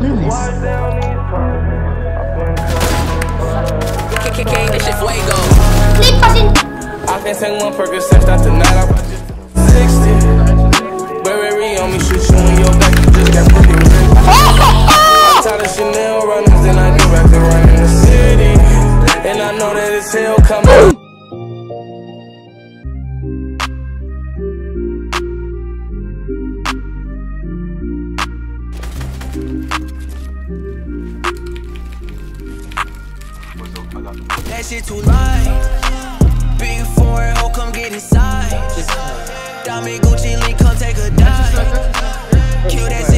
Loomis. KKK, this shit fuego. I can take one Percocet, that's the tonight. I bought just 60. Burberry on me, shoot you in your back, you just got pretty rich. I'm tired of Chanel runners, then I get back to running the city. And I know that it's hell coming. That shit too light. Big foreign hoe, come get inside. Diamond Gucci link, come take a dive. Kill that